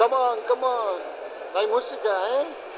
Come on, come on. May música, eh?